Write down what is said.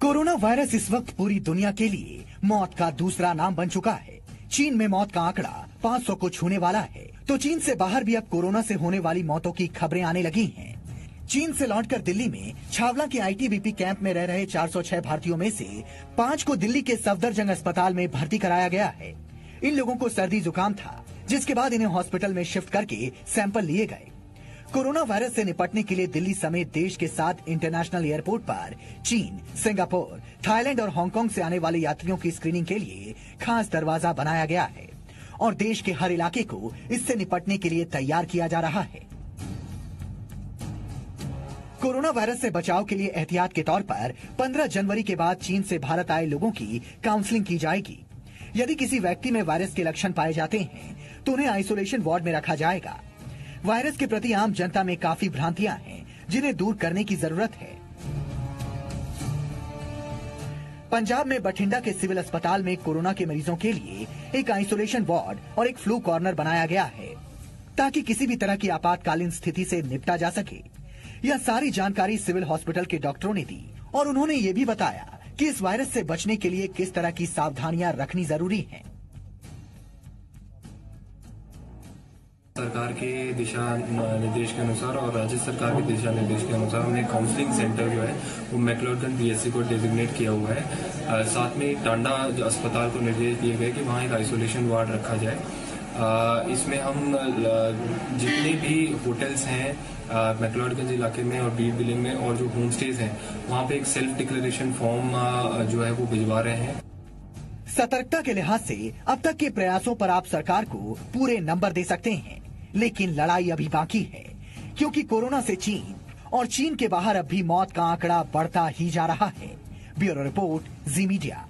Corona virus इस वक्त पूरी दुनिया के लिए मौत का दूसरा नाम बन चुका है। चीन में मौत का आंकड़ा 500 को छूने वाला है। तो चीन से बाहर भी अब कोरोना से होने वाली मौतों की खबरें आने लगी हैं। चीन से लौटकर दिल्ली में छावला के आईटीबीपी कैंप में रह रहे 406 भारतीयों में से पाँच को दिल्ली के सफदरजंग अस्पताल में भर्ती कराया गया है। इन लोगों को सर्दी जुकाम था, जिसके बाद इन्हें हॉस्पिटल में शिफ्ट करके सैंपल लिए गए। कोरोना वायरस से निपटने के लिए दिल्ली समेत देश के सात इंटरनेशनल एयरपोर्ट पर चीन, सिंगापुर, थाईलैंड और हांगकांग से आने वाले यात्रियों की स्क्रीनिंग के लिए खास दरवाज़ा बनाया गया है और देश के हर इलाके को इससे निपटने के लिए तैयार किया जा रहा है। कोरोना वायरस से बचाव के लिए एहतियात के तौर पर 15 जनवरी के बाद चीन से भारत आए लोगों की काउंसलिंग की जाएगी। यदि किसी व्यक्ति में वायरस के लक्षण पाए जाते हैं तो उन्हें आइसोलेशन वार्ड में रखा जाएगा। वायरस के प्रति आम जनता में काफ़ी भ्रांतियाँ हैं, जिन्हें दूर करने की ज़रूरत है पंजाब में बठिंडा के सिविल अस्पताल में कोरोना के मरीजों के लिए एक आइसोलेशन वार्ड और एक फ्लू कॉर्नर बनाया गया है, ताकि किसी भी तरह की आपातकालीन स्थिति से निपटा जा सके यह सारी जानकारी सिविल हॉस्पिटल के डॉक्टरों ने दी, और उन्होंने ये भी बताया कि इस वायरस से बचने के लिए किस तरह की सावधानियाँ रखनी ज़रूरी हैं। सरकार के दिशा निर्देश के अनुसार और राज्य सरकार के दिशा निर्देश के अनुसार हमने काउंसलिंग सेंटर जो है, वो मैकलोडगंज बीएससी को डेजिग्नेट किया हुआ है। साथ में टांडा अस्पताल को निर्देश दिए गए कि वहाँ एक आइसोलेशन वार्ड रखा जाए। इसमें हम जितने भी होटल्स हैं मैकलोडगंज इलाके में और बीट ज़िले में और जो होम स्टेज हैं, वहाँ पे एक सेल्फ डिक्लेरेशन फॉर्म जो है वो भिजवा रहे हैं। सतर्कता के लिहाज से अब तक के प्रयासों पर आप सरकार को पूरे नंबर दे सकते हैं। लेकिन लड़ाई अभी बाकी है, क्योंकि कोरोना से चीन और चीन के बाहर अब भी मौत का आंकड़ा बढ़ता ही जा रहा है। Bureau report, Zee media.